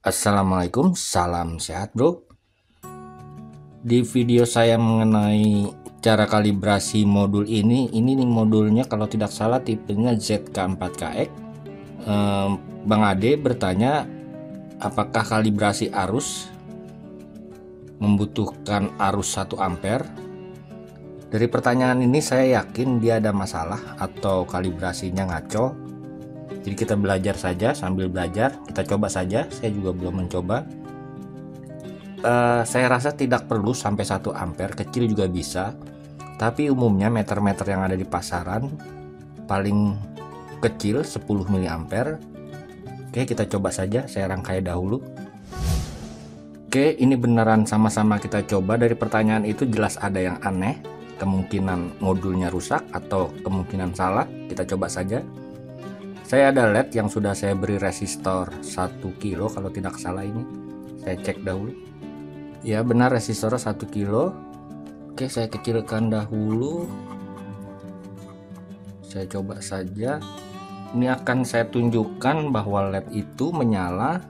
Assalamualaikum, salam sehat bro. Di video saya mengenai cara kalibrasi modul ini Ini nih modulnya kalau tidak salah tipenya ZK4KX ehm, Bang Ade bertanya Apakah kalibrasi arus Membutuhkan arus 1 ampere? Dari pertanyaan ini saya yakin dia ada masalah Atau kalibrasinya ngaco jadi kita belajar saja sambil belajar kita coba saja. Saya juga belum mencoba. Uh, saya rasa tidak perlu sampai 1 ampere kecil juga bisa. Tapi umumnya meter-meter yang ada di pasaran paling kecil 10 mA oke kita coba saja saya rangkai dahulu. Oke, ini beneran sama-sama kita coba. Dari pertanyaan itu jelas ada yang aneh, kemungkinan modulnya rusak atau kemungkinan salah. Kita coba saja saya ada LED yang sudah saya beri resistor 1 kilo kalau tidak salah ini. Saya cek dahulu. Ya benar resistor 1 kilo. Oke saya kecilkan dahulu. Saya coba saja. Ini akan saya tunjukkan bahwa LED itu menyala.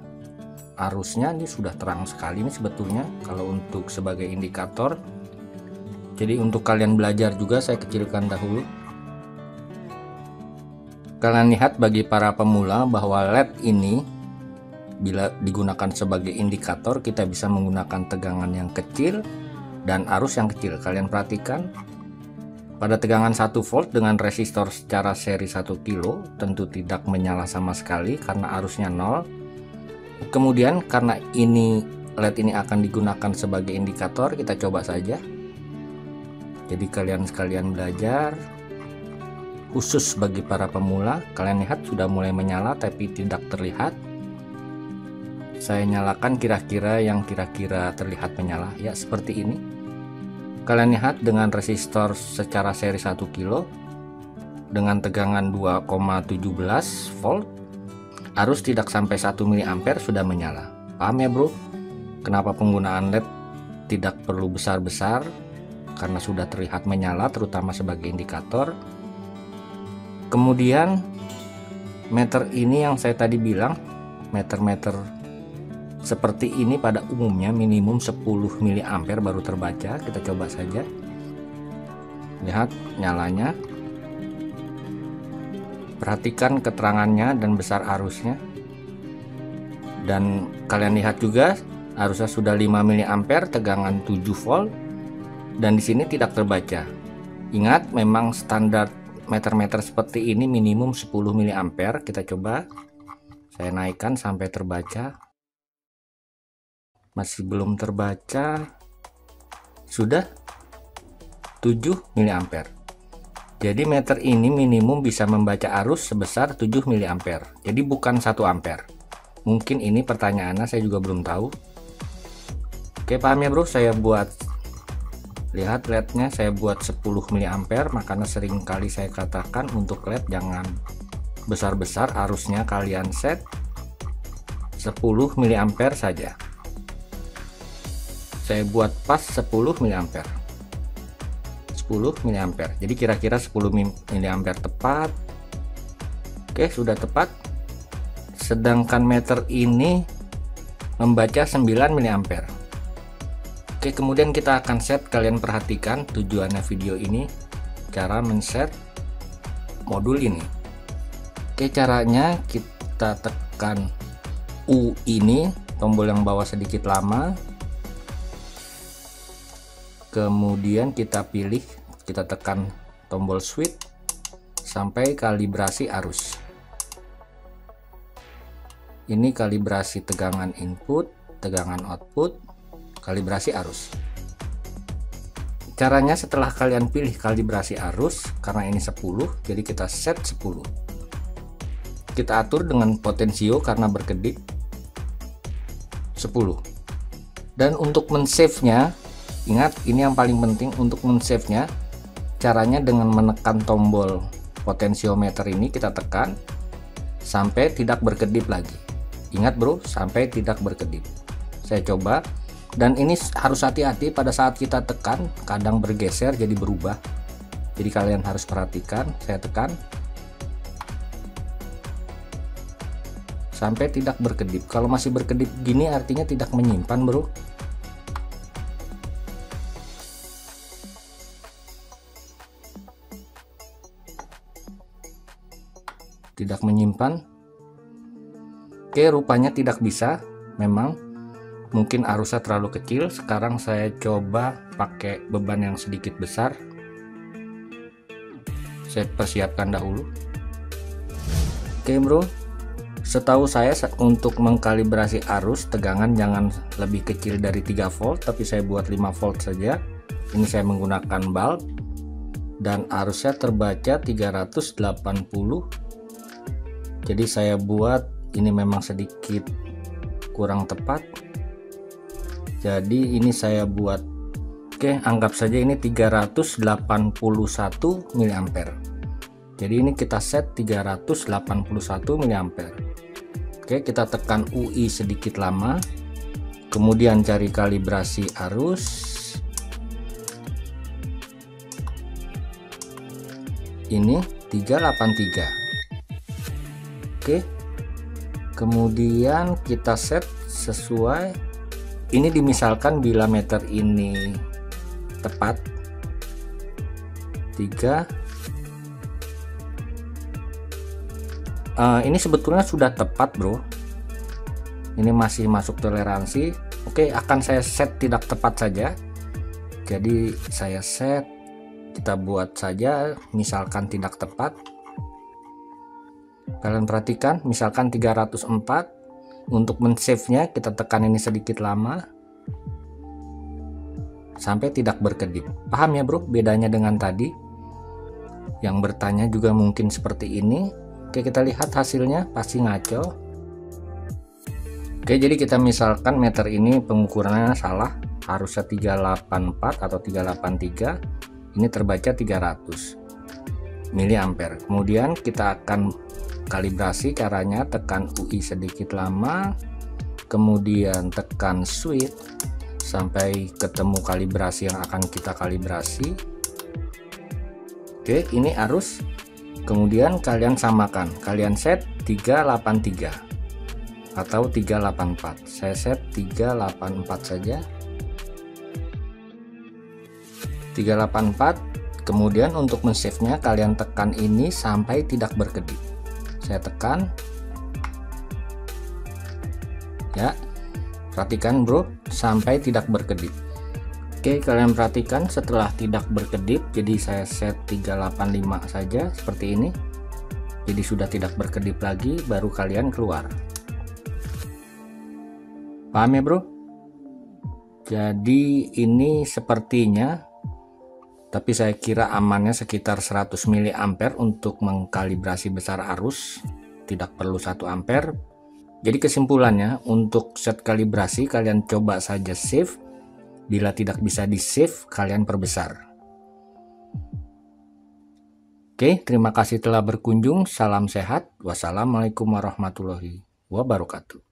Arusnya ini sudah terang sekali ini sebetulnya kalau untuk sebagai indikator. Jadi untuk kalian belajar juga saya kecilkan dahulu Kalian lihat bagi para pemula bahwa LED ini bila digunakan sebagai indikator kita bisa menggunakan tegangan yang kecil dan arus yang kecil. Kalian perhatikan pada tegangan 1 volt dengan resistor secara seri 1 kilo tentu tidak menyala sama sekali karena arusnya 0. Kemudian karena ini LED ini akan digunakan sebagai indikator kita coba saja. Jadi kalian sekalian belajar khusus bagi para pemula kalian lihat sudah mulai menyala tapi tidak terlihat. Saya nyalakan kira-kira yang kira-kira terlihat menyala. Ya seperti ini. Kalian lihat dengan resistor secara seri 1 kilo dengan tegangan 2,17 volt arus tidak sampai 1 mA sudah menyala. Paham ya bro? Kenapa penggunaan LED tidak perlu besar-besar? Karena sudah terlihat menyala terutama sebagai indikator kemudian meter ini yang saya tadi bilang meter-meter seperti ini pada umumnya minimum 10 mA baru terbaca. Kita coba saja. Lihat nyalanya. Perhatikan keterangannya dan besar arusnya. Dan kalian lihat juga arusnya sudah 5 mA tegangan 7 volt dan di sini tidak terbaca. Ingat memang standar meter-meter seperti ini minimum 10 mA kita coba. Saya naikkan sampai terbaca. Masih belum terbaca. Sudah? 7 mA jadi meter ini minimum bisa membaca arus sebesar 7 mA jadi bukan 1 ampere. Mungkin ini pertanyaannya saya juga belum tahu. Oke paham ya bro? Saya buat lihat lednya saya buat 10 mA makanya sering kali saya katakan untuk led jangan besar-besar arusnya kalian set 10 mA saja. Saya buat pas 10 mA 10 mA jadi kira-kira 10 mA tepat. Oke sudah tepat. Sedangkan meter ini membaca 9 mA Oke kemudian kita akan set. Kalian perhatikan tujuannya video ini. Cara men-set modul ini. Oke caranya kita tekan U ini tombol yang bawah sedikit lama. Kemudian kita pilih kita tekan tombol switch sampai kalibrasi arus. Ini kalibrasi tegangan input tegangan output kalibrasi arus. Caranya setelah kalian pilih kalibrasi arus karena ini 10 jadi kita set 10 kita atur dengan potensio karena berkedip 10 dan untuk men-save nya ingat ini yang paling penting untuk men-save nya caranya dengan menekan tombol potensiometer ini kita tekan sampai tidak berkedip lagi. Ingat bro sampai tidak berkedip. Saya coba dan ini harus hati-hati pada saat kita tekan kadang bergeser jadi berubah. Jadi kalian harus perhatikan saya tekan. Sampai tidak berkedip. Kalau masih berkedip gini artinya tidak menyimpan bro. Tidak menyimpan. Oke rupanya tidak bisa memang mungkin arusnya terlalu kecil. Sekarang saya coba pakai beban yang sedikit besar. Saya persiapkan dahulu. Oke bro. Setahu saya untuk mengkalibrasi arus tegangan jangan lebih kecil dari 3 volt tapi saya buat 5 volt saja. Ini saya menggunakan bulb. Dan arusnya terbaca 380 jadi saya buat ini memang sedikit kurang tepat jadi ini saya buat oke anggap saja ini 381 mA jadi ini kita set 381 mA oke kita tekan UI sedikit lama kemudian cari kalibrasi arus. Ini 383 Oke. Kemudian kita set sesuai ini dimisalkan bila meter ini tepat 3 uh, eh, ini sebetulnya sudah tepat bro. Ini masih masuk toleransi. Oke akan saya set tidak tepat saja. Jadi saya set kita buat saja misalkan tidak tepat. Kalian perhatikan misalkan 304 untuk men-save nya kita tekan ini sedikit lama. Sampai tidak berkedip. Paham ya bro? Bedanya dengan tadi. Yang bertanya juga mungkin seperti ini. Oke kita lihat hasilnya. Pasti ngaco. Oke jadi kita misalkan meter ini pengukurannya salah. Harusnya 384 atau 383 ini terbaca 300 miliampere. Kemudian kita akan kalibrasi caranya tekan UI sedikit lama kemudian tekan switch sampai ketemu kalibrasi yang akan kita kalibrasi. Oke ini arus. Kemudian kalian samakan. Kalian set 383 atau 384 saya set 384 saja. 384 kemudian untuk men-save nya kalian tekan ini sampai tidak berkedip. Saya tekan. Ya perhatikan bro sampai tidak berkedip. Oke kalian perhatikan setelah tidak berkedip jadi saya set 385 saja seperti ini. Jadi sudah tidak berkedip lagi baru kalian keluar. Paham ya bro? Jadi ini sepertinya tapi saya kira amannya sekitar 100 mA untuk mengkalibrasi besar arus. Tidak perlu 1 ampere. Jadi kesimpulannya untuk set kalibrasi kalian coba saja save bila tidak bisa di save kalian perbesar. Oke terima kasih telah berkunjung. Salam sehat. Wassalamualaikum warahmatullahi wabarakatuh